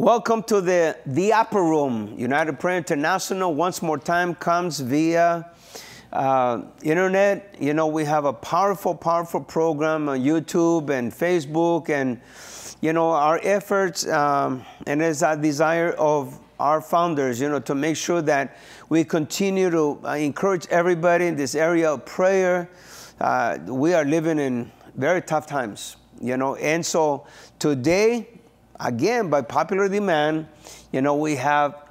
Welcome to the the Upper Room. United Prayer International once more time comes via uh, internet. You know we have a powerful, powerful program on YouTube and Facebook, and you know our efforts um, and it's a desire of our founders, you know, to make sure that we continue to uh, encourage everybody in this area of prayer. Uh, we are living in very tough times, you know, and so today again, by popular demand, you know, we have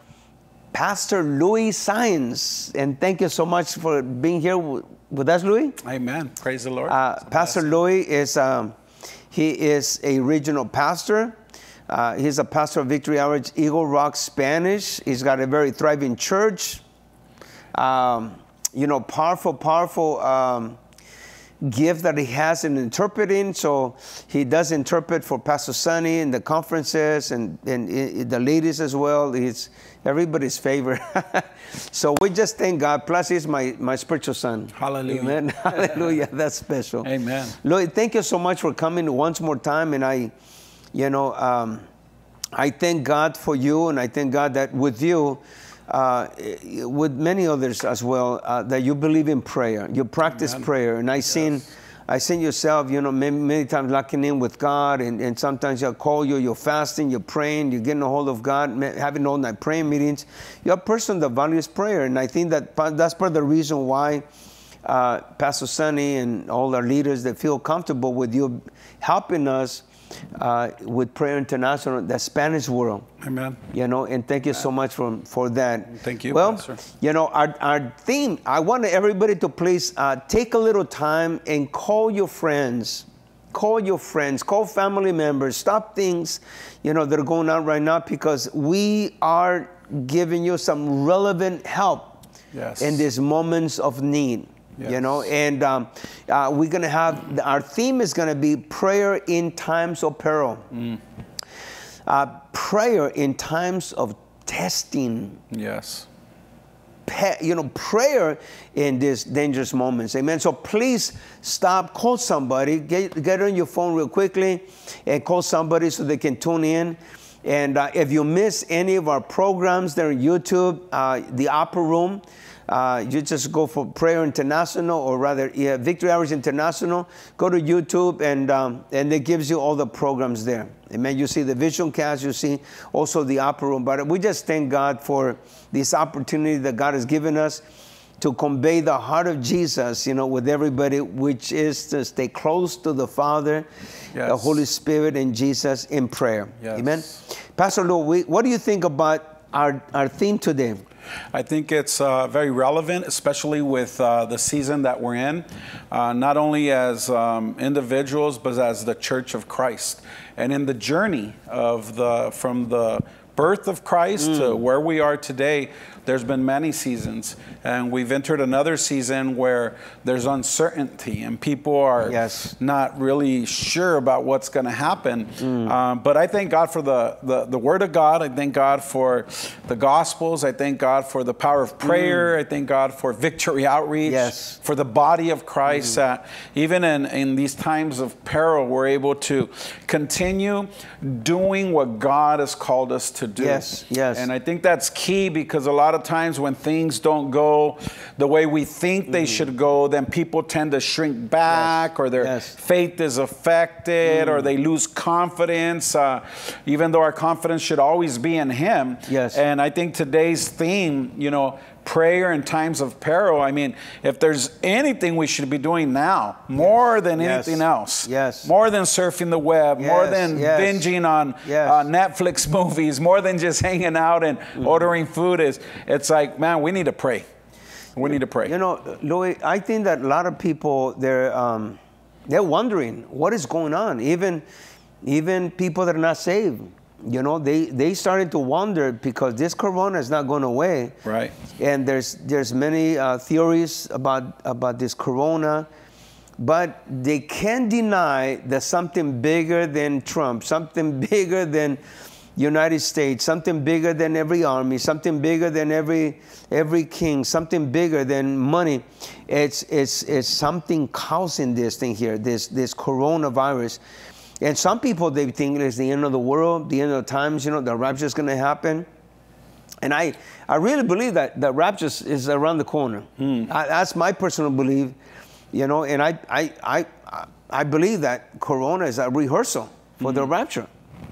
Pastor Luis Saenz. And thank you so much for being here with us, Luis. Amen. Praise the Lord. Uh, pastor Louis is, um, he is a regional pastor. Uh, he's a pastor of Victory Outreach Eagle Rock Spanish. He's got a very thriving church. Um, you know, powerful, powerful um, gift that he has in interpreting. So he does interpret for Pastor Sonny in the conferences and, and, and the ladies as well. He's everybody's favorite. so we just thank God. Plus, he's my, my spiritual son. Hallelujah. Amen. Hallelujah. That's special. Amen. Lord, thank you so much for coming once more time. And I, you know, um, I thank God for you, and I thank God that with you, uh, with many others as well, uh, that you believe in prayer. You practice Amen. prayer, and I Yes. seen, I seen yourself, you know, many, many times locking in with God, and, and sometimes He'll call you, you're fasting, you're praying, you're getting a hold of God, having all night praying meetings. You're a person that values prayer, and I think that that's part of the reason why uh, Pastor Sonny and all our leaders that feel comfortable with you helping us uh, with Prayer International, the Spanish world Amen. you know and thank you so much for for that Thank you, well Pastor. you know our, our theme i want everybody to please uh, take a little time and call your friends call your friends call family members stop things you know that are going on right now because we are giving you some relevant help Yes. in these moments of need you know and um, uh, we're gonna have our theme is gonna be prayer in times of peril. Uh, prayer in times of testing. Yes. pe- you know prayer in these dangerous moments. Amen. So please stop call somebody get, get on your phone real quickly and call somebody so they can tune in. And uh, if you miss any of our programs they're on youtube uh, the upper room uh, you just go for Prayer International, or rather, yeah, Victory Outreach International. Go to YouTube, and um, and it gives you all the programs there. Amen. You see the vision cast, you see also the upper room. But we just thank God for this opportunity that God has given us to convey the heart of Jesus, you know, with everybody, which is to stay close to the Father, the Holy Spirit, and Jesus in prayer. Yes. Amen. Pastor Lou, what do you think about our, our theme today? I think it's uh, very relevant, especially with uh, the season that we're in, uh, not only as um, individuals, but as the Church of Christ. And in the journey of the from the birth of Christ to where we are today, there's been many seasons, and we've entered another season where there's uncertainty and people are Yes. not really sure about what's going to happen. Mm. Um, but I thank God for the, the, the Word of God. I thank God for the Gospels. I thank God for the power of prayer. I thank God for victory outreach. Mm. Yes. For the body of Christ. That even in, in these times of peril, we're able to continue doing what God has called us to do. Yes, yes. And I think that's key because a lot of times when things don't go the way we think they should go, then people tend to shrink back or their Yes. faith is affected or they lose confidence, uh, even though our confidence should always be in Him. Yes. And I think today's theme, you know, prayer in times of peril. I mean, if there's anything we should be doing now, more than Yes. anything else, Yes. more than surfing the web, more than yes. binging on Yes. uh, Netflix movies, more than just hanging out and Mm-hmm. ordering food, is it's like, man, we need to pray. We need to pray. You know, Luis, I think that a lot of people they're um, they're wondering what is going on. Even even people that are not saved, you know, they they started to wonder because this corona is not going away. Right. And there's there's many uh, theories about about this corona, but they can't deny that something bigger than Trump, something bigger than United States, something bigger than every army, something bigger than every every king, something bigger than money. It's it's it's something causing this thing here, this this coronavirus. And some people they think it's the end of the world, the end of the times. You know, the rapture is going to happen. And I, I really believe that the rapture is around the corner. Hmm. I, that's my personal belief, you know. And I, I, I, I believe that Corona is a rehearsal for the hmm. rapture,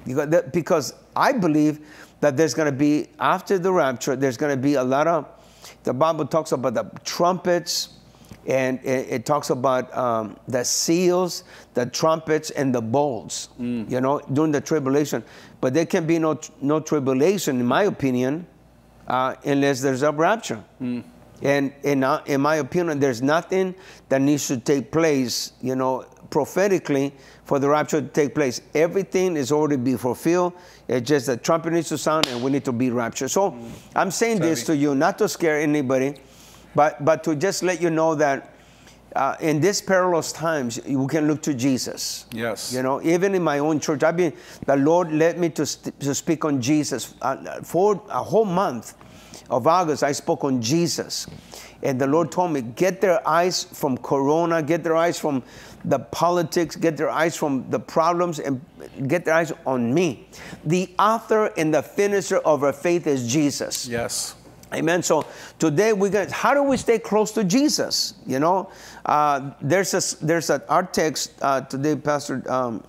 because, that, because I believe that there's going to be after the rapture, there's going to be a lot of. The Bible talks about the trumpets, and it, it talks about um, the seals, the trumpets, and the bowls. You know, during the tribulation, but there can be no no tribulation, in my opinion, uh, unless there's a rapture. And in, uh, in my opinion, there's nothing that needs to take place, you know, prophetically for the rapture to take place. Everything is already be fulfilled. It's just the trumpet needs to sound and we need to be raptured. So I'm saying this to you, not to scare anybody, but, but to just let you know that uh, in these perilous times, you can look to Jesus. Yes. You know, even in my own church, I've been, the Lord led me to, to speak on Jesus. Uh, for a whole month of August, I spoke on Jesus. And the Lord told me, get their eyes from Corona, get their eyes from the politics, get their eyes from the problems, and get their eyes on me. The author and the finisher of our faith is Jesus. Yes. Amen. So today we're going. to How do we stay close to Jesus? You know, uh, there's a there's a our text uh, today, Pastor um,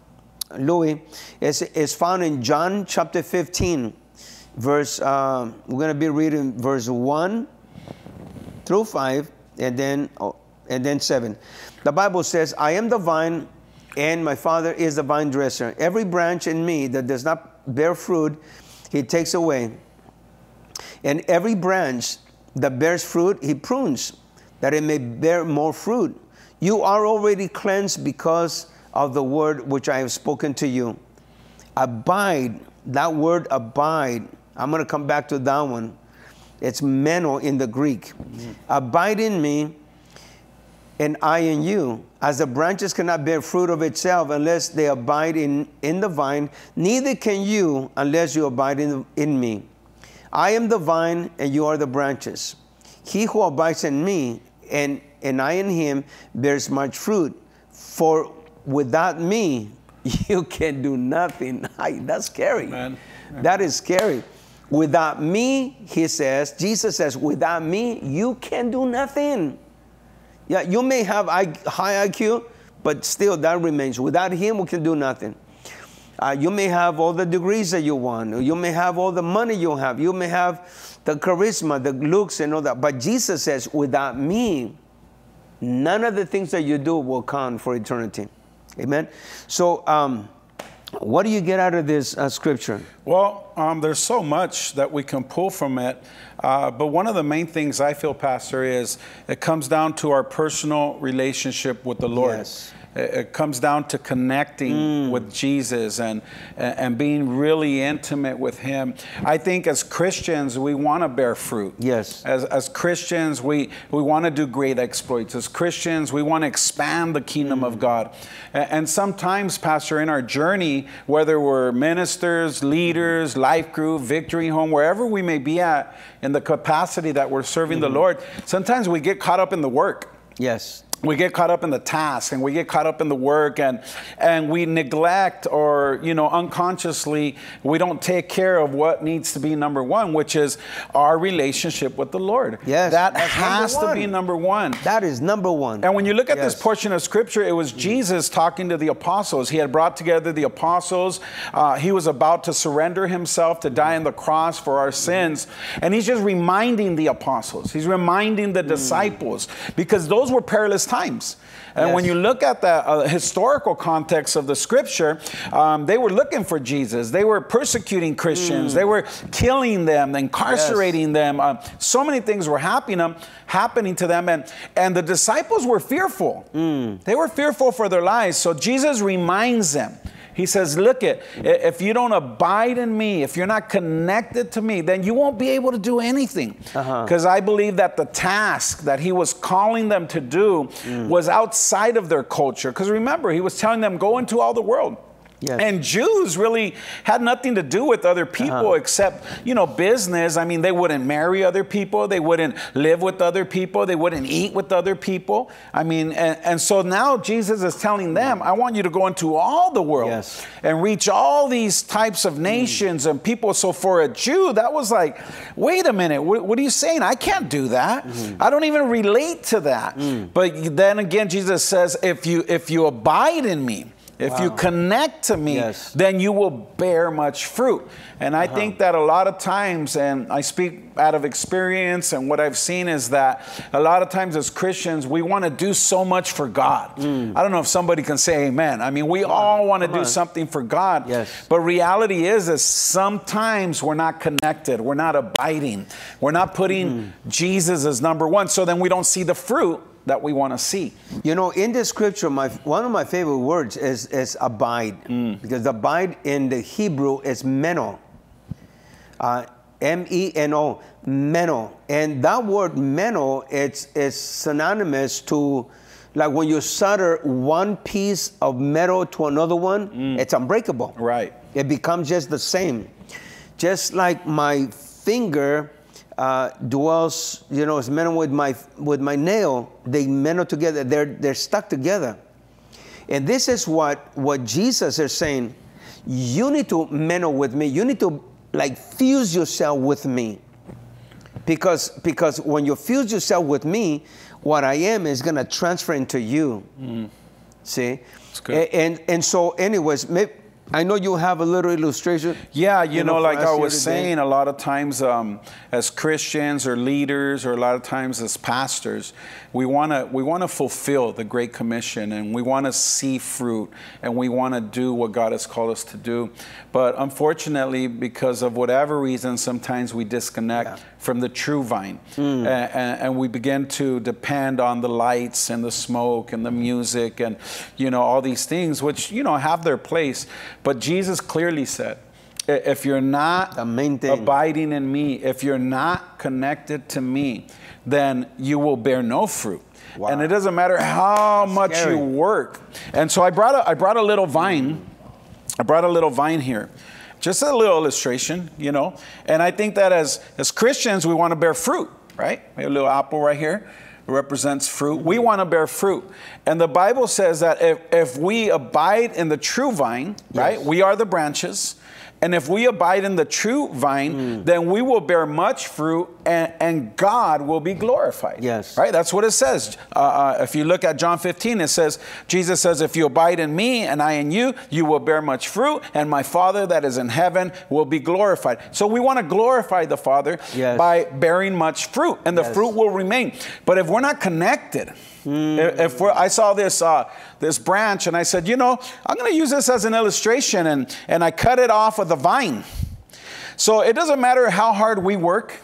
Luis, is is found in John chapter 15, verse. Um, we're going to be reading verse one through five, and then oh, and then seven. The Bible says, "I am the vine, and my Father is the vine dresser. Every branch in me that does not bear fruit, He takes away." And every branch that bears fruit, he prunes, that it may bear more fruit. You are already cleansed because of the word which I have spoken to you. Abide, that word abide, I'm going to come back to that one. It's meno in the Greek. Mm-hmm. Abide in me, and I in you. As the branches cannot bear fruit of itself unless they abide in, in the vine, neither can you unless you abide in, in me. I am the vine, and you are the branches. He who abides in me, and, and I in him, bears much fruit. For without me, you can do nothing. Ay, That's scary. Amen. That is scary. Without me, he says, Jesus says, without me, you can do nothing. Yeah, you may have high IQ, but still that remains. Without him, we can do nothing. Uh, you may have all the degrees that you want. You may have all the money you have. You may have the charisma, the looks, and all that. But Jesus says, without me, none of the things that you do will count for eternity. Amen. So, um, what do you get out of this uh, scripture? Well, um, there's so much that we can pull from it. Uh, but one of the main things I feel, Pastor, is it comes down to our personal relationship with the Lord. Yes. It, comes down to connecting mm. with Jesus and, and being really intimate with Him. I think as Christians, we want to bear fruit. Yes. As, as Christians, we, we want to do great exploits. As Christians, we want to expand the kingdom of mm. God. And, sometimes, Pastor, in our journey, whether we're ministers, leaders, life group, victory home, wherever we may be at in the capacity that we're serving the mm. Lord, sometimes we get caught up in the work Yes. We get caught up in the task and we get caught up in the work and and we neglect or you know unconsciously we don't take care of what needs to be number one which is our relationship with the lord Yes, that has to be number one That is number one. and when you look at this portion of scripture, it was Jesus talking to the apostles. He had brought together the apostles. Uh, he was about to surrender himself to die on the cross for our sins. And he's just reminding the apostles, he's reminding the disciples because those were perilous times. And when you look at the uh, historical context of the scripture, um, they were looking for Jesus. They were persecuting Christians. They were killing them, incarcerating them. Uh, so many things were happening, um, happening to them. And, and the disciples were fearful. They were fearful for their lives. So Jesus reminds them. He says, Look, it, if you don't abide in me, if you're not connected to me, then you won't be able to do anything. Uh-huh. Because I believe that the task that he was calling them to do mm. was outside of their culture. Because remember, he was telling them, Go into all the world. Yes. And Jews really had nothing to do with other people Uh-huh. except, you know, business. I mean, they wouldn't marry other people, they wouldn't live with other people, they wouldn't eat with other people. I mean, and, and so now Jesus is telling them, I want you to go into all the world Yes. and reach all these types of nations and people. So for a Jew, that was like, wait a minute, what, what are you saying? I can't do that. Mm-hmm. I don't even relate to that. Mm. But then again, Jesus says, if you if you abide in me, if you connect to me, Yes. Uh-huh. then you will bear much fruit. And I think that a lot of times, and I speak out of experience, and what I've seen is that a lot of times as Christians, we want to do so much for God. I don't know if somebody can say amen. I mean, we all want to Mm. Do on. something for God. Yes. But reality is, is sometimes we're not connected. We're not abiding. We're not putting Mm-hmm. Jesus as number one. So then we don't see the fruit that we want to see. You know, in the scripture, my one of my favorite words is, is abide. Because abide in the Hebrew is meno. Uh, M-E-N-O, meno. And that word meno, it's, it's synonymous to, like when you solder one piece of metal to another one, it's unbreakable. Right. It becomes just the same. Just like my finger uh, dwells, you know, is meant with my with my nail. They meno together. They're they're stuck together. And this is what what Jesus is saying. You need to meno with me. You need to like fuse yourself with me. Because because when you fuse yourself with me, what I am is gonna transfer into you. See? That's good. A- And, and so, anyways, maybe, I know you have a little illustration. Yeah, you, know, for like I was today. saying, a lot of times um, as Christians or leaders, or a lot of times as pastors, we want to we want to fulfill the Great Commission, and we want to see fruit, and we want to do what God has called us to do. But unfortunately, because of whatever reason, sometimes we disconnect Yeah. From the true vine, hmm. A- a- and, we begin to depend on the lights and the smoke and the music, and you know all these things, which you know have their place. But Jesus clearly said, if you're not The main thing. abiding in me, if you're not connected to me, then you will bear no fruit. Wow. And it doesn't matter how much scary. you work. And so I brought a, I brought a little vine. I brought a little vine here. Just a little illustration, you know. And I think that as, as Christians, we want to bear fruit, right? We have a little apple right here. It represents fruit. We want to bear fruit. And the Bible says that if, if we abide in the true vine, right? We are the branches. And if we abide in the true vine, Mm. then we will bear much fruit and, and God will be glorified. Yes. Right? That's what it says. Uh, uh, if you look at John 15, it says, Jesus says, If you abide in me and I in you, you will bear much fruit, and my Father that is in heaven will be glorified. So we want to glorify the Father Yes. by bearing much fruit, and the Yes. fruit will remain. But if we're not connected, Hmm. if if we're, I saw this uh, this branch and I said, you know, I'm going to use this as an illustration, and and I cut it off with a vine. So it doesn't matter how hard we work.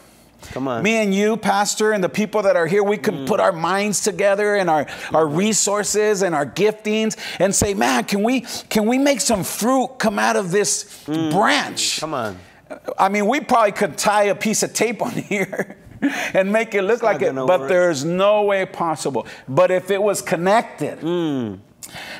Come on. Me and you, Pastor, and the people that are here, we can hmm. put our minds together and our, our resources and our giftings and say, man, can we can we make some fruit come out of this hmm. branch? Come on. I mean, we probably could tie a piece of tape on here and make it look like it, but work. there's no way possible. But if it was connected,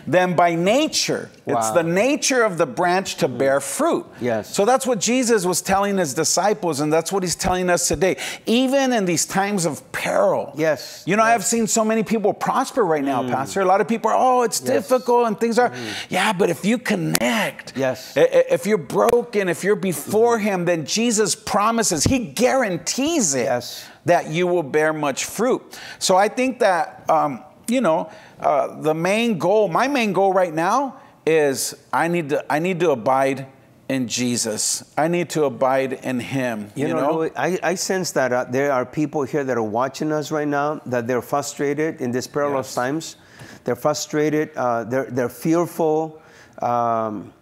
then by nature, it's the nature of the branch to bear fruit. Yes. So that's what Jesus was telling his disciples, and that's what he's telling us today. Even in these times of peril. Yes, You know, yes. I've seen so many people prosper right now, mm. Pastor. A lot of people are, oh, it's difficult and things are. Mm. Yeah, but if you connect, Yes. If you're broken, if you're before mm. Him, then Jesus promises, He guarantees it Yes. that you will bear much fruit. So I think that, um, you know, uh, the main goal, my main goal right now is I need to, I need to abide in Jesus. I need to abide in Him. You, know, Luis, I, I sense that uh, there are people here that are watching us right now that they're frustrated in these perilous Yes. times. They're frustrated. Uh, they're they're fearful. Um,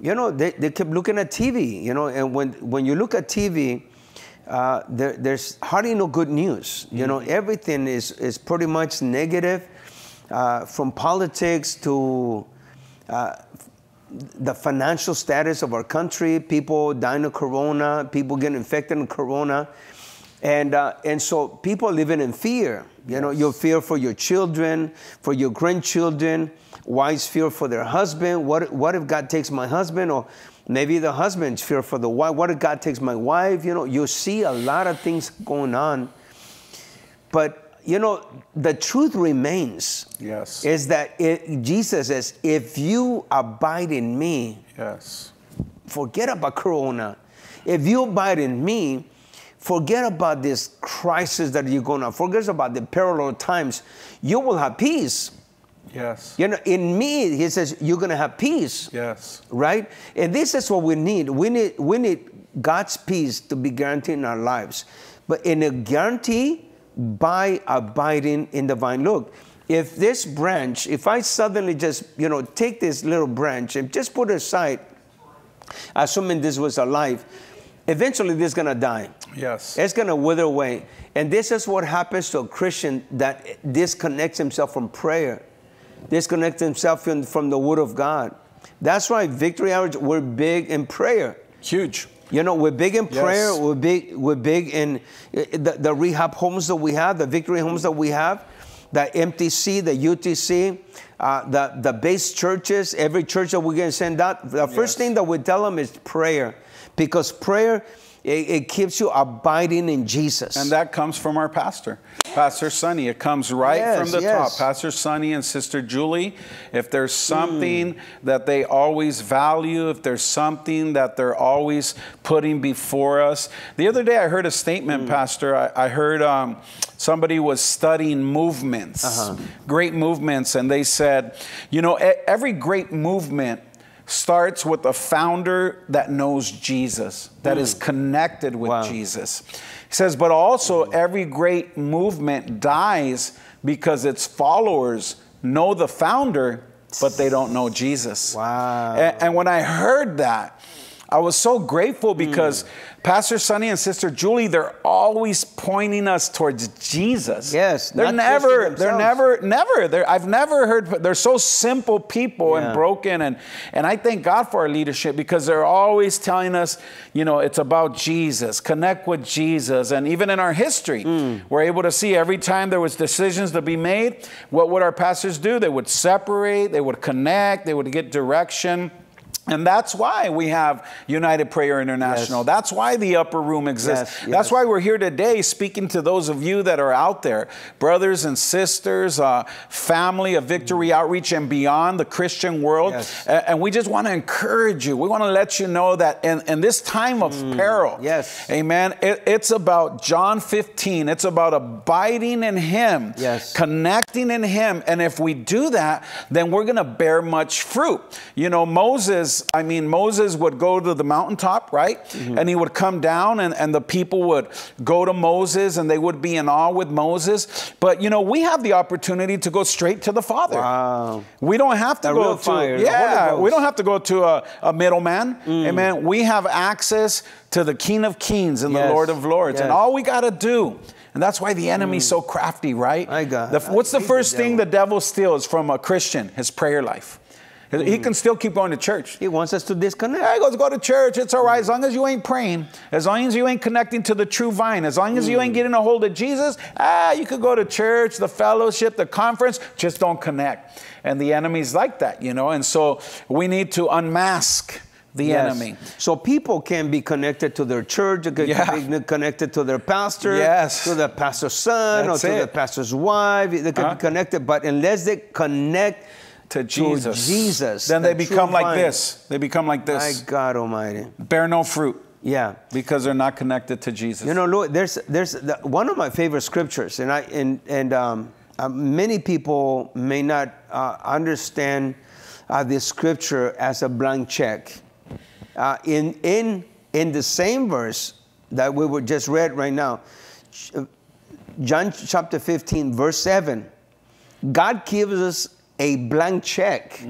you know, they, they keep looking at TV. You know, and when when you look at TV, uh, there, there's hardly no good news. You know, everything is is pretty much negative, uh, from politics to uh, the financial status of our country, people dying of corona, people getting infected in corona. And, uh, and so people living in fear. You know, your fear for your children, for your grandchildren. Wives fear for their husband. What, what if God takes my husband? Or maybe the husband's fear for the wife. What if God takes my wife? You know, you see a lot of things going on. But, you know, the truth remains. Yes. Is that it, Jesus says, if you abide in me, Yes. forget about Corona. If you abide in me, forget about this crisis that you're going to, forget about the parallel times. You will have peace. Yes. You know, in me, he says, you're going to have peace, Yes. right? And this is what we need. We need, we need God's peace to be guaranteed in our lives. But in a guarantee by abiding in the vine. Look, if this branch, if I suddenly just, you know, take this little branch and just put it aside, assuming this was alive, eventually this is going to die. Yes. It's going to wither away. And this is what happens to a Christian that disconnects himself from prayer, disconnects himself from, from the Word of God. That's why Victory Outreach, we're big in prayer. Huge. You know, we're big in Yes. prayer. We're big. We're big in uh, the, the rehab homes that we have, the victory homes that we have, the MTC, the UTC, uh, the the base churches. Every church that we're going to send out. The first Yes. thing that we tell them is prayer, because prayer it, it keeps you abiding in Jesus. And that comes from our pastor, Pastor Sonny. It comes right Yes, from the yes. top. Pastor Sonny and Sister Julie, if there's something that they always value, if there's something that they're always putting before us. The other day I heard a statement, Pastor. I, I heard um, somebody was studying movements, Uh-huh. great movements, and they said, you know, every great movement starts with a founder that knows Jesus, that is connected with Hmm. Wow. Jesus. He says, but also every great movement dies because its followers know the founder, but they don't know Jesus. Wow. A- And, when I heard that, I was so grateful because Pastor Sonny and Sister Julie, they're always pointing us towards Jesus. Yes, they're not just to never, they're never, never. They're, I've never heard. They're so simple people Yeah. and broken, and and I thank God for our leadership because they're always telling us, you know, it's about Jesus. Connect with Jesus, and even in our history, Hmm. we're able to see every time there was decisions to be made. What would our pastors do? They would separate. They would connect. They would get direction. And that's why we have United Prayer International. Yes. That's why the upper room exists. Yes, That's yes. why we're here today speaking to those of you that are out there, brothers and sisters, uh, family of Victory Outreach and beyond the Christian world. And we just want to encourage you. We want to let you know that in, in this time of peril, Mm. yes. amen, it- it's about John 15. It's about abiding in Him, Yes. connecting in Him. And if we do that, then we're going to bear much fruit. You know, Moses, I mean, Moses would go to the mountaintop, right? Mm-hmm. And he would come down, and, and the people would go to Moses and they would be in awe with Moses. But, you know, we have the opportunity to go straight to the Father. Wow. We don't have to The go to, fire, yeah, we don't have to go to a, a middleman. Mm. Amen. We have access to the King of Kings and the Lord of Lords. And all we got to do, and that's why the enemy's so crafty, right? My God. The- what's I the hate the first thing the devil steals from a Christian? His prayer life. He Mm. can still keep going to church. he wants us to disconnect. He goes, go to church. It's all right. As long as you ain't praying, as long as you ain't connecting to the true vine, as long as you Mm. ain't getting a hold of Jesus, ah, you could go to church, the fellowship, the conference, just don't connect. And the enemy's like that, you know. And so we need to unmask the Yes. enemy. So people can be connected to their church, can Yeah. be connected to their pastor, Yes. to the pastor's son, That's or to the pastor's wife. They can Huh? be connected, but unless they connect To Jesus. Jesus, Then the they become true like vine. this. They become like this. My. God Almighty. Bear no fruit Yeah. because they're not connected to Jesus. You know, Lord, there's there's the, one of my favorite scriptures, and I and and um, uh, many people may not uh, understand uh, this scripture as a blank check. Uh, in in in the same verse that we were just read right now, uh, John chapter 15, verse 7, God gives us a blank check.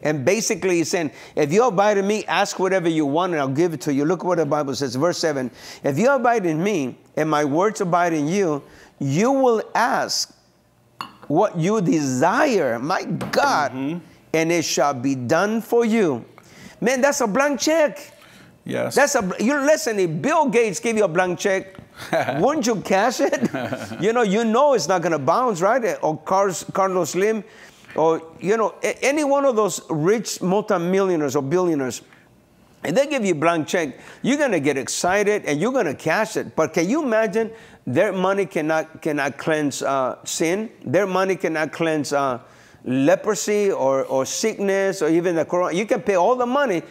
And basically, he's saying, if you abide in me, ask whatever you want and I'll give it to you. Look what the Bible says, verse 7. If you abide in me and my words abide in you, you will ask what you desire, my God, mm-hmm. and it shall be done for you. Man, that's a blank check. yes. That's a you listen. If Bill Gates gave you a blank check, Wouldn't you cash it? you know, you know it's not going to bounce, right? Or Carlos, Carlos Slim, or you know, any one of those rich multimillionaires or billionaires and they give you a blank check, you're going to get excited and you're going to cash it. But can you imagine their money cannot, cannot cleanse uh, sin? Their money cannot cleanse uh, leprosy or, or sickness or even the corona. You can pay all the money.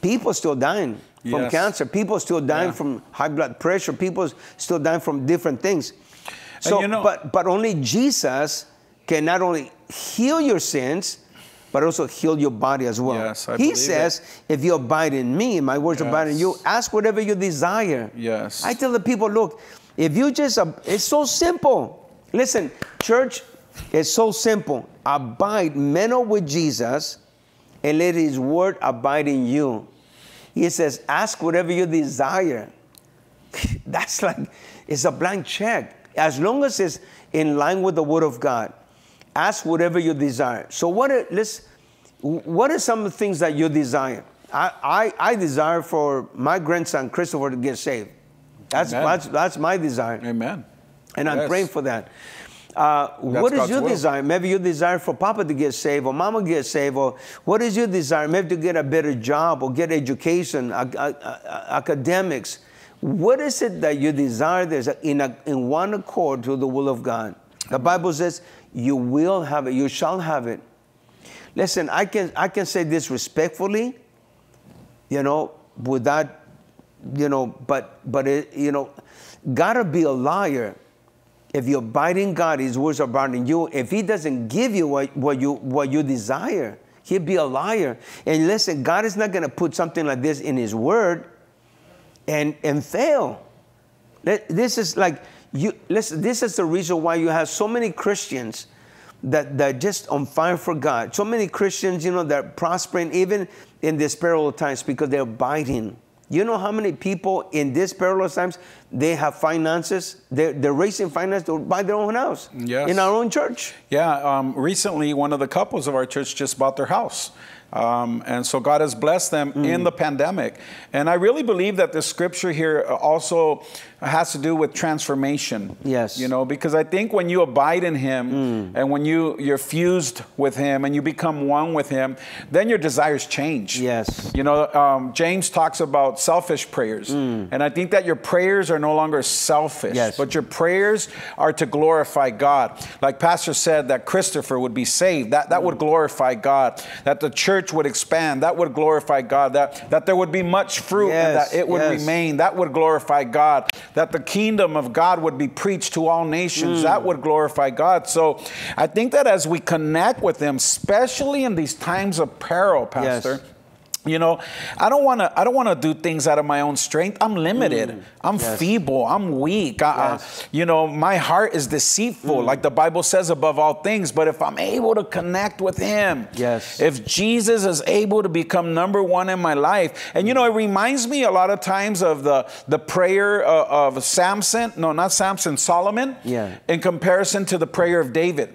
People still dying from Yes. cancer. People still dying Yeah. from high blood pressure. People still dying from different things. So, you know- but, but only Jesus can not only heal your sins, but also heal your body as well. Yes, I he says, if you abide in me, my words abide in you, ask whatever you desire. Yes. I tell the people, look, if you just, it's so simple. Listen, church, it's so simple. Abide, meno with Jesus, and let his word abide in you. He says, ask whatever you desire. That's like, it's a blank check. As long as it's in line with the word of God, ask whatever you desire. So what are, let's, what are some of the things that you desire? I, I, I desire for my grandson Christopher to get saved. That's, Amen. that's, that's my desire. Amen. And I'm praying for that. Uh, what is God's your will. desire? Maybe you desire for Papa to get saved or Mama to get saved, or what is your desire? Maybe to get a better job or get education, ac- ac- ac- academics. What is it that you desire that's in, a, in one accord to the will of God? The Bible says, you will have it, you shall have it. Listen, I can, I can say this respectfully, you know, without, you know, but, but it, you know, gotta be a liar if you abide in God, His words are abiding in you. If He doesn't give you what, what you what you desire, He'd be a liar. And listen, God is not going to put something like this in His Word and and fail. This is like you. Listen, this is the reason why you have so many Christians that that just on fire for God. So many Christians, you know, that are prospering even in these perilous times because they're abiding. You know how many people in these perilous times they have finances? They're, they're raising finance to buy their own house Yes. in our own church. Yeah, um, recently one of the couples of our church just bought their house. Um, and so God has blessed them Mm. in the pandemic. And I really believe that the scripture here also has to do with transformation. Yes. You know, because I think when you abide in Him and when you, you're fused with Him and you become one with Him, then your desires change. Yes. You know, um, James talks about selfish prayers. And I think that your prayers are no longer selfish, Mm. Yes. but your prayers are to glorify God. Like Pastor said, that Christopher would be saved. That, that would glorify God. That the church would expand. That would glorify God. That, that there would be much fruit and that it would yes. remain. That would glorify God. That the kingdom of God would be preached to all nations. That mm. would glorify God. So I think that as we connect with Him, especially in these times of peril, Pastor. You know, I don't want to. I don't want to do things out of my own strength. I'm limited. Mm. I'm Yes. feeble. I'm weak. I, I- you know, my heart is deceitful, mm. like the Bible says above all things. But if I'm able to connect with Him, Yes. if Jesus is able to become number one in my life, and you know, mm. it reminds me a lot of times of the the prayer uh, of Samson. No, not Samson. Solomon. Yeah. In comparison to the prayer of David,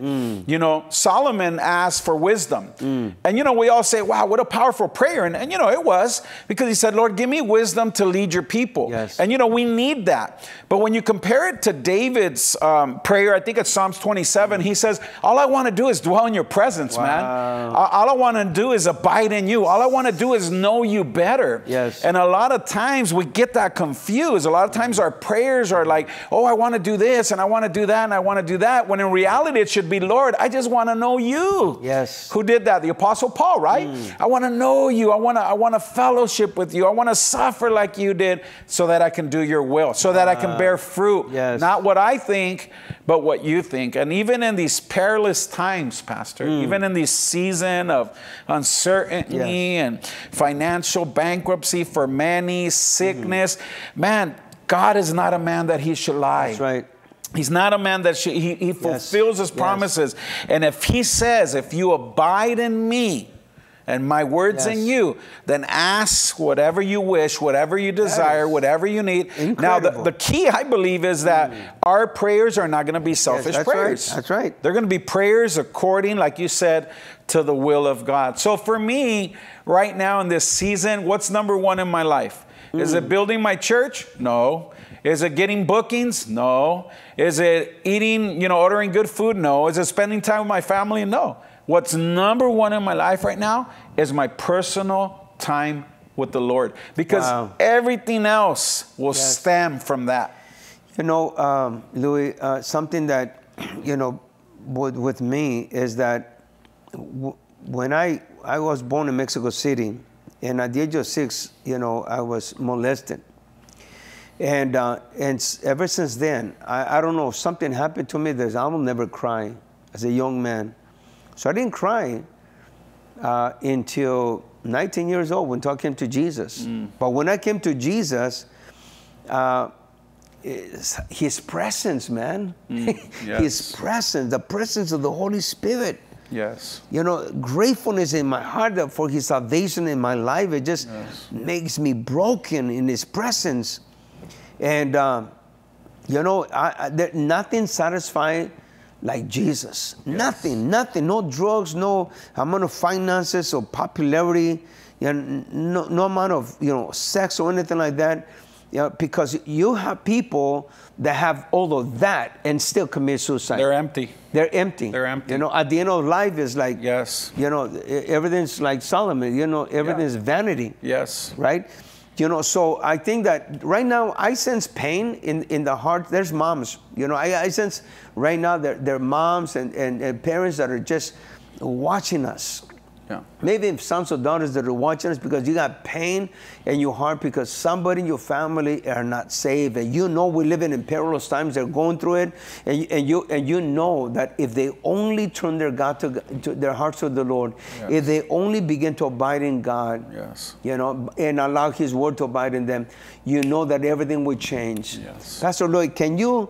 you know, Solomon asked for wisdom, and you know, we all say, "Wow, what a powerful prayer!" And, and you know, it was because he said, "Lord, give me wisdom to lead your people." Yes. And you know, we need that. But when you compare it to David's um, prayer, I think it's Psalms 27, he says, All I want to do is dwell in your presence, man. Wow. All all I want to do is abide in you. All I want to do is know you better. Yes. And a lot of times we get that confused. A lot of times our prayers are like, Oh, I want to do this and I want to do that and I want to do that. When in reality, it should be, Lord, I just want to know you. Yes. Who did that? The Apostle Paul, right? I want to know you. I want to I want to fellowship with you. I want to suffer like you did so that I can do your will, so that I can bear ah, fruit. yes. Not what I think, but what you think. And even in these perilous times, Pastor, hmm. even in this season of uncertainty and financial bankruptcy for many, sickness, hmm. man, God is not a man that he should lie. That's right. He's not a man that should, he, he fulfills his Yes. promises. And if he says, if you abide in me and my words in you, then ask whatever you wish, whatever you desire, whatever you need. Now, the, the key, I believe, is that mm. our prayers are not going to be selfish that's right. prayers. That's right. They're going to be prayers according, like you said, to the will of God. So for me, right now in this season, what's number one in my life? Is it mm. building my church? No. Is it getting bookings? No. Is it eating, you know, ordering good food? No. Is it spending time with my family? No. What's number one in my life right now is my personal time with the Lord because Wow. everything else will Yes. stem from that. You know, um, Luis, uh, something that, you know, with, with me is that w- when I, I was born in Mexico City, and at the age of six, you know, I was molested. And, uh, and ever since then, I, I don't know, something happened to me that I will never cry as a young man. So I didn't cry uh, until 19 years old when I came to Jesus. But when I came to Jesus, uh, his presence, man. his yes. presence, the presence of the Holy Spirit. Yes. You know, gratefulness in my heart for his salvation in my life. It just Yes. makes me broken in his presence. And, uh, you know, I, I, there, nothing satisfying like Jesus. Nothing, nothing. No drugs, no amount of finances or popularity, you know, no, no amount of, you know, sex or anything like that. You know, because you have people that have all of that and still commit suicide. They're empty. They're empty. They're empty. You know, at the end of life is like, Yes. you know, everything's like Solomon. You know, everything's vanity, Yes. right? You know, so I think that right now I sense pain in, in the heart. There's moms, you know, I, I sense right now there, are moms and, and, and parents that are just watching us. Yeah. Maybe sons or daughters that are watching us because you got pain in your heart because somebody in your family are not saved, and you know we're living in perilous times. They're going through it, and you, and you and you know that if they only turn their God to, to their hearts to the Lord, Yes. if they only begin to abide in God, Yes. you know, and allow His Word to abide in them, you know that everything will change. Yes. Pastor Lloyd, can you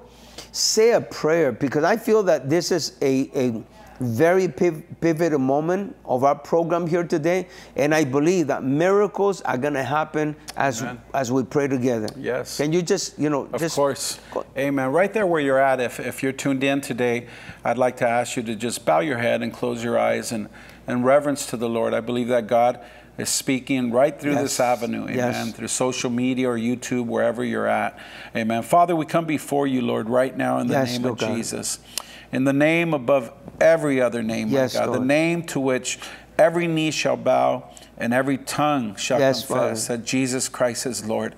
say a prayer? Because I feel that this is a, a very piv- pivotal moment of our program here today, and I believe that miracles are going to happen as Amen. as we pray together. Yes. Can you just, you know, Of just course. Go- Amen. Right there where you're at, if, if you're tuned in today, I'd like to ask you to just bow your head and close your eyes and, and reverence to the Lord. I believe that God is speaking right through Yes. this avenue. Amen. Yes. Through social media or YouTube, wherever you're at. Amen. Father, we come before you, Lord, right now in the Yes, name Lord of God. Jesus. In the name above every other name, Yes, God. The name to which every knee shall bow and every tongue shall Yes, confess Father. that Jesus Christ is Lord.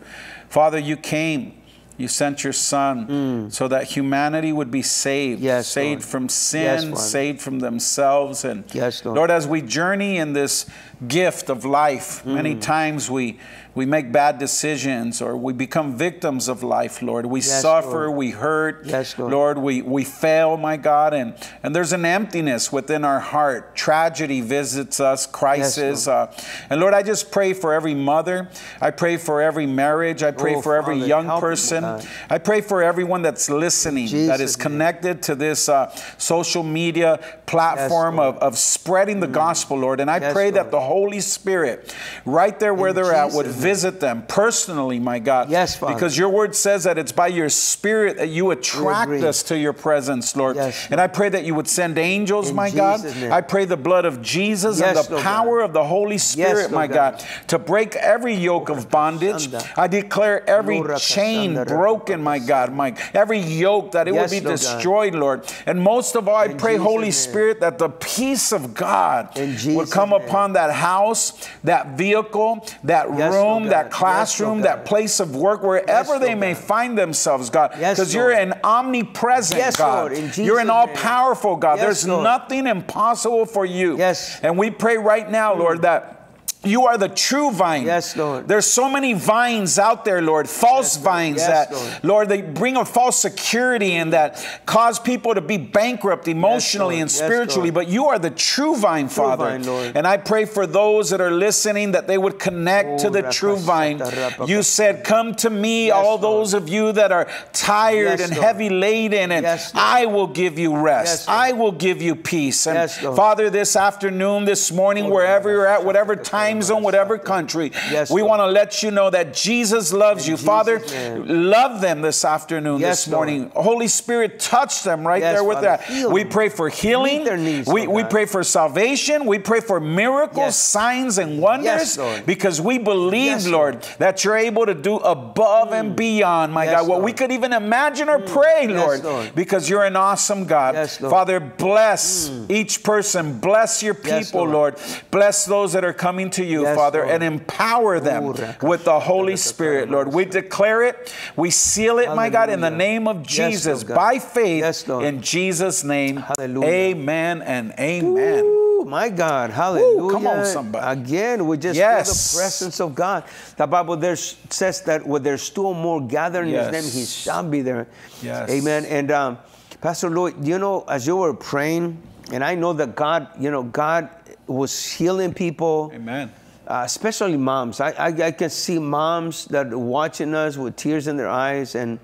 Father, you came. You sent your son so that humanity would be saved, Mm. Yes, saved Lord. from sin, Father. saved from themselves. And Yes, Lord. Lord, as we journey in this gift of life, many Mm. times we we make bad decisions or we become victims of life, Lord. We Yes, suffer, Lord. we hurt. Yes, Lord. Lord, we, we fail, my God, and, and there's an emptiness within our heart. Tragedy visits us, crisis. Lord. uh, and Lord, I just pray for every mother. I pray for every marriage. I pray Oh, for every Father, young person. I pray for everyone that's listening, that Jesus' is name. connected to this uh, social media platform. Mm. of, of spreading the gospel, Lord. And I Yes, pray that the Holy Spirit, right there where In they're at, would visit them personally, my God. Yes, Father. Because your word says that it's by your spirit that you attract us to your presence, Lord. Yes, and I pray that you would send angels, In my God. Name. I pray the blood of Jesus Yes, and the Lord power God. of the Holy Spirit, Lord my God. God, to break every yoke of bondage. I declare every chain broken, my God, my every yoke that it Yes, would be Lord God. destroyed, Lord. And most of all, I In pray, Jesus' Holy name. Spirit, that the peace of God would come name. upon that house, that vehicle, that Yes, oh room, Lord that Yes, oh classroom, Lord that place of work, wherever Yes, they Lord may God. find themselves, God. Yes, Because you're an omnipresent Yes, God. In you're an all powerful God. Yes, There's Lord. nothing impossible for you. Yes. And we pray right now, hmm. Lord, that. You are the true vine. Yes, Lord. There's so many vines out there, Lord, false Yes, vines Yes, that, Lord. Lord, they bring a false security and that cause people to be bankrupt emotionally Lord. and spiritually. But you are the true vine, Father. vine. And I pray for those that are listening that they would connect to Oh, the true vine. You said, Come to me, Yes, all Lord. those of you that are tired Yes, and Lord. heavy laden, and Yes, I will give you rest. Yes, I will give you peace. And Yes, Father, this afternoon, this morning, Oh, wherever you're at, whatever time time zone, whatever country. Yes, we want to let you know that Jesus loves you. Jesus' Father, name. love them this afternoon, Yes, this Lord. morning. Holy Spirit, touch them right Yes, there with Father. that. We pray for healing. Needs, we, oh we pray for salvation. We pray for miracles, signs, and wonders Lord. because we believe, Lord, Lord. Mm. that you're able to do above and beyond, my God, what we Lord. Mm. could even imagine or pray, Yes, Lord, Lord. because you're an awesome God. Lord. Father, bless each person. Bless your people, Lord. Lord. Bless those that are coming to you, Yes, Father, Lord. and empower them Ooh, with the Holy Spirit, Lord. We declare it, we seal it, my God, in the name of Yes, Jesus, Lord by faith, Yes, in Jesus' name. Hallelujah. Amen and amen. Ooh, my God, hallelujah. come on, somebody. Again, we just Yes. feel the presence of God. The Bible there says that where there's two or more gathered in Yes. His name, He shall be there. Yes. Amen. And um, Pastor Lloyd, you know, as you were praying, and I know that God, you know, God was healing people. Amen. uh, especially moms. I, I, I can see moms that are watching us with tears in their eyes, and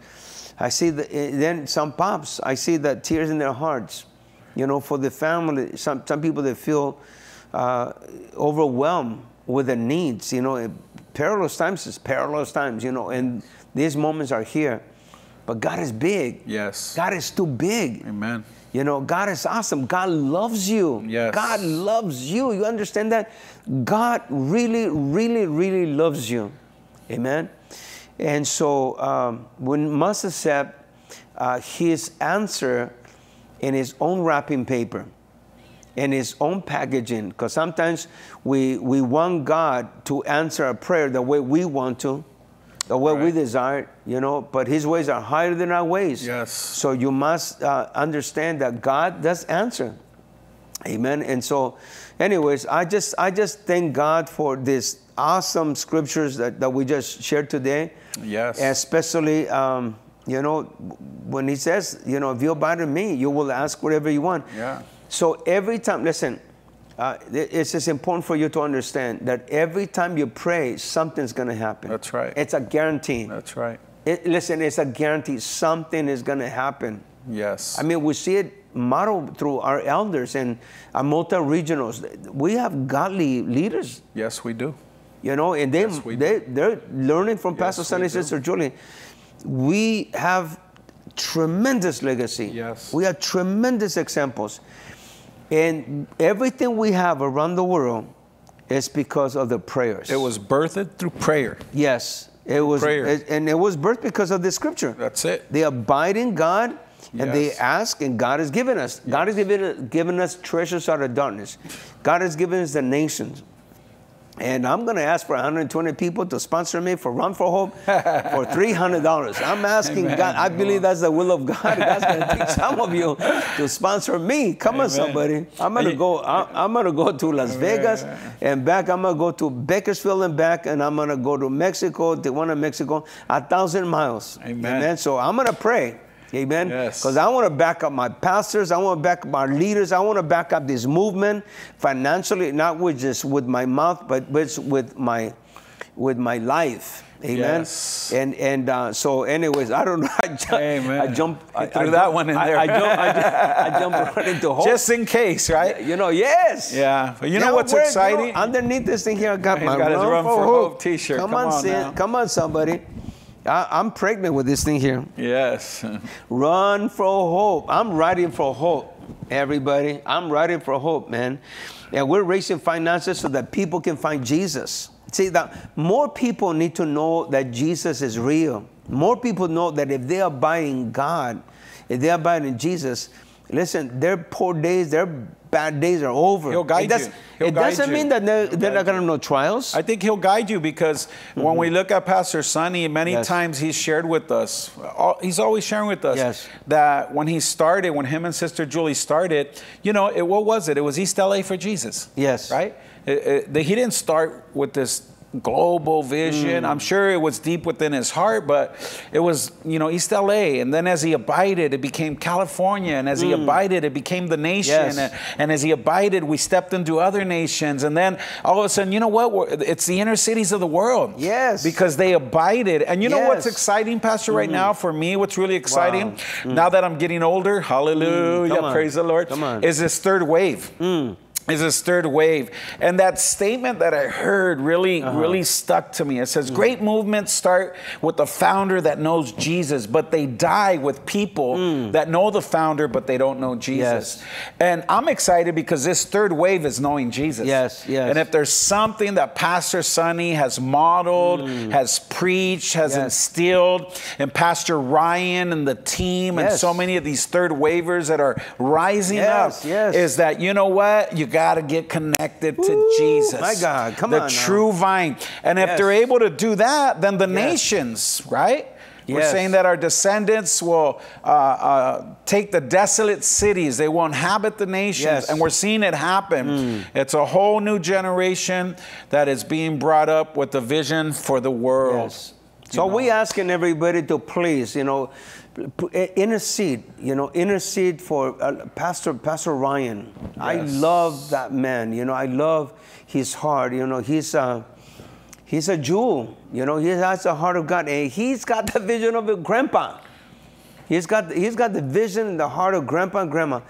I see the, eh, then some pops. I see the tears in their hearts. You know, for the family, some some people that feel uh, overwhelmed with the needs. You know, perilous times is perilous times. You know, and these moments are here, but God is big. Yes. God is too big. Amen. You know, God is awesome. God loves you. Yes. God loves you. You understand that? God really, really, really loves you. Amen. And so um, we must accept uh, his answer in his own wrapping paper, in his own packaging. Because sometimes we, we want God to answer a prayer the way we want to, the way we desire, you know, but his ways are higher than our ways. Yes. So you must uh, understand that God does answer. Amen. And so, anyways, I just I just thank God for this awesome scriptures that, that we just shared today. Yes. Especially, um, you know, when He says, you know, if you abide in me, you will ask whatever you want. Yeah. So every time, listen, uh, it's just important for you to understand that every time you pray, something's going to happen. That's right. It's a guarantee. That's right. It, listen, it's a guarantee. Something is going to happen. Yes. I mean, we see it modeled through our elders and our multi-regionals. We have godly leaders, yes, we do. you know, and they, yes, they, they're learning from Pastor Yes, Sonny and. Sister Julie. We have tremendous legacy. Yes. We have tremendous examples. And everything we have around the world is because of the prayers. It was birthed through prayer. Yes. It was, Prayer. it- and it was birthed because of the scripture. That's it. They abide in God and they ask, and God has given us. God has given, given us treasures out of darkness. God has given us the nations. And I'm going to ask for 120 people to sponsor me for Run for Hope for $300. I'm asking Amen. God. I believe that's the will of God. God's going to take some of you to sponsor me. Come on, somebody. I'm going to go. I'm going to go to Las Vegas and back. I'm going to go to Bakersfield and back, and I'm going to go to Mexico, Tijuana, Mexico, a thousand miles. Amen. So I'm going to pray. Amen. Yes. Because I want to back up my pastors. I want to back up our leaders. I want to back up this movement financially, not with just with my mouth, but with with my with my life. Amen. Yes. And and uh, so, anyways, I don't know. I, ju- Amen. I jump. You I, threw I that jump- one in I, there. I jump. I, jump- I jump right into hope. Just in case, right? you know, yes. Yeah. But you know what's where- you know, exciting? underneath this thing here, I got He's my got his Run, Run for for Hope, Hope t-shirt. Come, Come on, on Sid. now. come on, somebody. I, I'm pregnant with this thing here. yes. Run for hope. I'm riding for hope, everybody. I'm riding for hope, man. And we're raising finances so that people can find Jesus. See, that more people need to know that Jesus is real. More people know that if they abide in God, if they abide in Jesus, listen, their poor days, their bad days are over. He'll guide it does, you. He'll it doesn't you. mean that they're, they're not going to know trials. I think he'll guide you because when we mm-hmm. look at Pastor Sonny, many Yes. times he's shared with us, all- he's always sharing with us Yes. that when he started, when him and Sister Julie started, you know, it, what was it? It was East LA for Jesus. Yes. Right? It- it- they- he didn't start with this global vision. Mm. I'm sure it was deep within his heart, but it was, you know, East LA. And then as he abided, it became California. And as he abided, it became the nation. Mm. Yes. And, and as he abided, we stepped into other nations. And then all of a sudden, you know what? We're, it's the inner cities of the world. Yes. Because they abided. And you know what's exciting, Pastor, right now for me? What's really exciting Wow. now that I'm getting older, hallelujah, Come praise the Lord, Come on. is this third wave. Is this third wave. And that statement that I heard really, Uh-huh. really stuck to me. It Mm. says, Great movements start with the founder that knows Jesus, but they die with people that know the founder, but they don't know Jesus. Mm. Yes. And I'm excited because this third wave is knowing Jesus. Yes, yes. And if there's something that Pastor Sonny has modeled, has preached, has Mm. Yes. instilled, and Pastor Ryan and the team, and so many of these third wavers that are rising Yes, up, yes. is that you know what? You got to get connected to Woo, Jesus. my God, come the on now. true vine. And if they're able to do that, then the Yes. nations, right? We're saying that our descendants will uh, uh, take the desolate cities. They will inhabit the nations. Yes. Mm. And we're seeing it happen. It's a whole new generation that is being brought up with the vision for the world. Yes. You So know? we asking everybody to please, you know, intercede, you know, intercede for uh, Pastor Pastor Ryan. I love that man. You know, I love his heart. You know, he's a he's a Jew. You know, he has the heart of God, and he's got the vision of a grandpa. He's got he's got the vision and the heart of grandpa and grandma.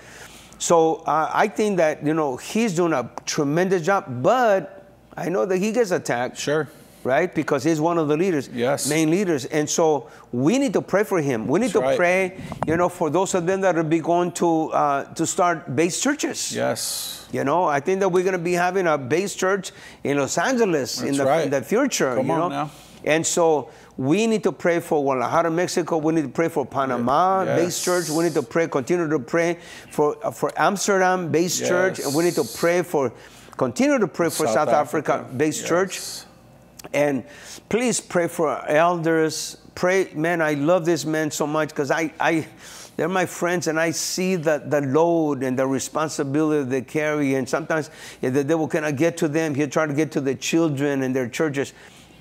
So uh, I think that you know he's doing a tremendous job, but I know that he gets attacked Sure. Right? Because he's one of the leaders, Yes. main leaders. And so we need to pray for him. We need That's to right. pray, you know, for those of them that will be going to uh, to start base churches. Yes. You know, I think that we're going to be having a base church in Los Angeles in the, right. in the future. Come you on know, now. and so we need to pray for Guadalajara, Mexico. We need to pray for Panama Yes. base church. We need to pray, continue to pray for uh, for Amsterdam base church, and we need to pray for, continue to pray for South, Africa, base Yes. church. And please pray for our elders. Pray, man, I love this man so much because I, I, they're my friends and I see the, the load and the responsibility they carry. And sometimes if the devil cannot get to them, he'll try to get to the children and their churches.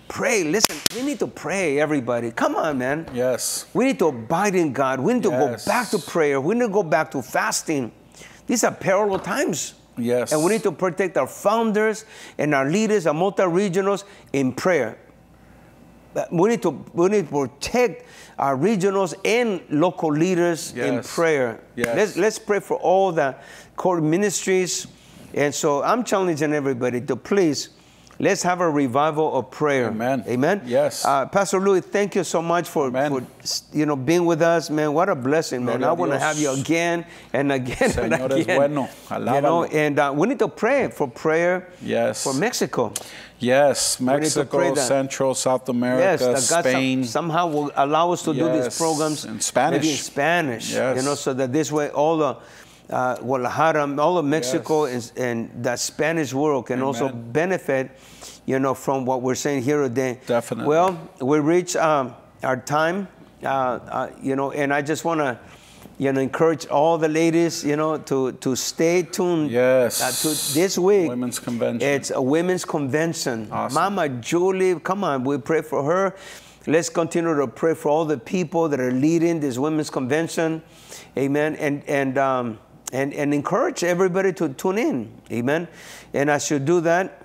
Pray, listen, we need to pray, everybody. Come on, man. Yes. We need to abide in God. We need to Yes. go back to prayer. We need to go back to fasting. These are perilous times. Yes. And we need to protect our founders and our leaders, our multi-regionals in prayer. We need to we need to protect our regionals and local leaders in prayer. Yes. Let's let's pray for all the core ministries. And so I'm challenging everybody to please let's have a revival of prayer. Amen. Amen. Yes. Uh, Pastor Luis, thank you so much for, for you know being with us, man. What a blessing, man. Gloria I want to have you again and again and Señor es again. bueno. You know, and uh, we need to pray for prayer Yes. for Mexico. Yes. need to pray Mexico, Central, South Yes, America, that God some- Spain. somehow will allow us to do these programs in Spanish. maybe in Spanish. You know, so that this way all the uh, Guadalajara, all of Mexico, is, and the Spanish world can also benefit, you know, from what we're saying here today. Definitely. Well, we reach um, our time, uh, uh, you know, and I just want to. You know, encourage all the ladies, you know, to to stay tuned. Yes. Uh, to this week. Women's convention. It's a women's convention. Awesome. Mama Julie, come on, we pray for her. Let's continue to pray for all the people that are leading this women's convention. Amen. And and um, and and encourage everybody to tune in. Amen. And as you do that,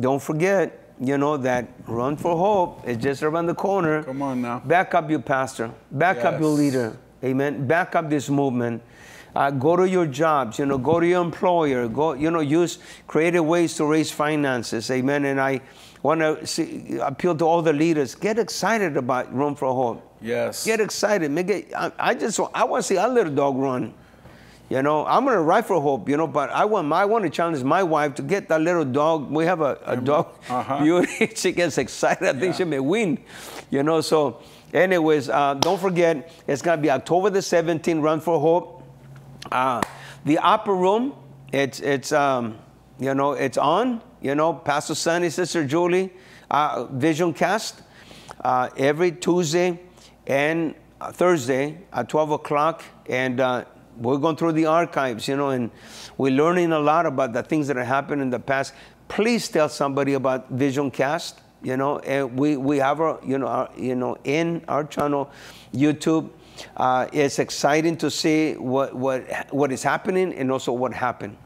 don't forget, you know, that Run for Hope is just around the corner. Come on now. Back up your pastor. Back up your leader. Amen. Back up this movement. Uh, go to your jobs. You know, go to your employer. Go. You know, use creative ways to raise finances. Amen. And I want to appeal to all the leaders. Get excited about Run for Hope. Yes. Get excited. Make it. I, I just. I want to see our little dog run. You know, I'm gonna ride for hope. You know, but I want. My, I want to challenge my wife to get that little dog. We have a, a dog. Uh-huh. Beauty. she gets excited. I think Yeah. she may win. You know. So, anyways, uh, don't forget. It's gonna be October the 17th. Run for Hope. Uh, the upper room. It's it's um, you know it's on. You know, Pastor Sonny, Sister Julie, uh, Vision Cast uh, every Tuesday and Thursday at 12 o'clock. And uh, we're going through the archives, you know, and we're learning a lot about the things that have happened in the past. Please tell somebody about Vision Cast, you know, and we, we have our, you know, our, you know, in our channel, YouTube. Uh, it's exciting to see what, what, what is happening and also what happened.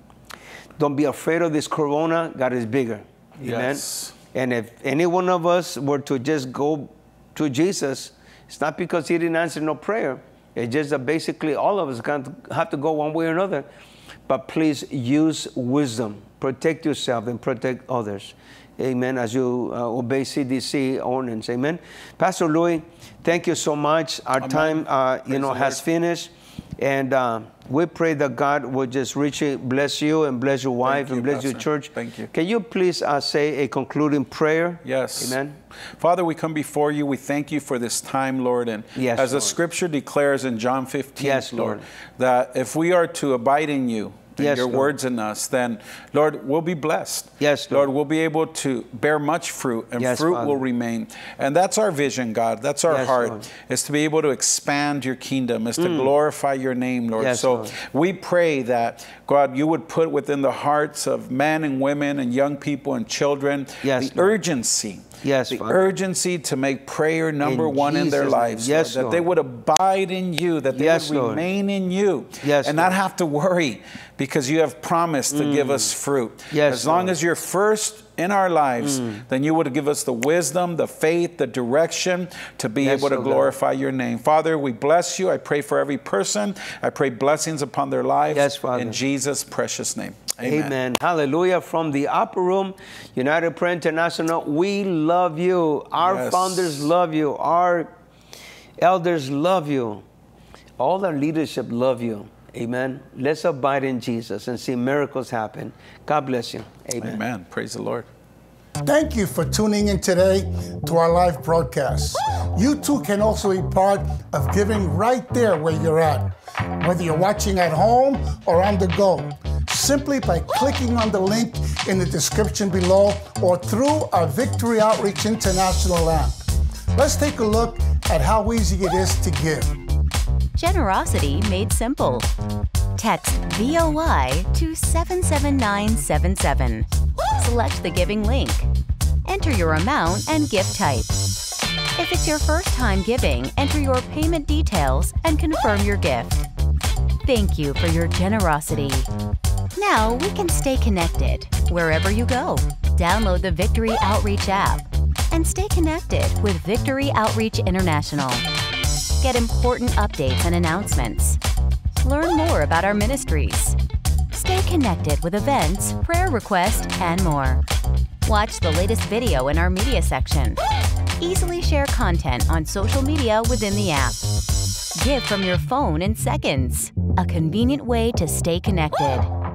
Don't be afraid of this corona. God is bigger. Amen. Yes. And if any one of us were to just go to Jesus, it's not because he didn't answer no prayer. It's just that basically all of us going to have to go one way or another. but please use wisdom. Protect yourself and protect others. Amen. As you uh, obey CDC ordinance. Amen. Pastor Luis, thank you so much. Our Amen. time, uh, you know, has finished. And uh, we pray that God will just richly bless you and bless your wife you, and bless your church. Thank you. Can you please uh, say a concluding prayer? Yes. Amen. Father, we come before you. We thank you for this time, Lord. And Yes, as the scripture declares in John 15, Yes, Lord, Lord. that if we are to abide in you, and Yes, your Lord. words in us, then, Lord, we'll be blessed. Yes, Lord. Lord. we'll be able to bear much fruit, and Yes, fruit Father. will remain. And that's our vision, God. That's our Yes, heart, Lord. Mm. is to be able to expand your kingdom, is to glorify your name, Lord. Yes, so Lord. we pray that, God, you would put within the hearts of men and women and young people and children Yes, the Lord. urgency. Yes, the Father. urgency to make prayer number In one in their Jesus' lives. Yes, Lord, that they would abide in you, that they Yes, would remain in you, Yes, and not have to worry because you have promised to give us fruit. Mm. Yes, as long Lord. Mm. as you're first in our lives, then you would give us the wisdom, the faith, the direction to be Yes, able to glorify your name. Father, we bless you. I pray for every person. I pray blessings upon their lives. Yes, Father. In Jesus' precious name. Amen. Amen. Hallelujah. From the upper room, United Prayer International, we love you. Our Yes. founders love you. Our elders love you. All our leadership love you. Amen. Let's abide in Jesus and see miracles happen. God bless you. Amen. Amen. Praise the Lord. Thank you for tuning in today to our live broadcast. You too can also be part of giving right there where you're at, whether you're watching at home or on the go, simply by clicking on the link in the description below or through our Victory Outreach International app. Let's take a look at how easy it is to give. Generosity made simple. Text VOI to 77977. Select the giving link. Enter your amount and gift type. If it's your first time giving, enter your payment details and confirm your gift. Thank you for your generosity. Now we can stay connected wherever you go. Download the Victory Outreach app and stay connected with Victory Outreach International. Get important updates and announcements. Learn more about our ministries. Stay connected with events, prayer requests, and more. Watch the latest video in our media section. Easily share content on social media within the app. Give from your phone in seconds. A convenient way to stay connected.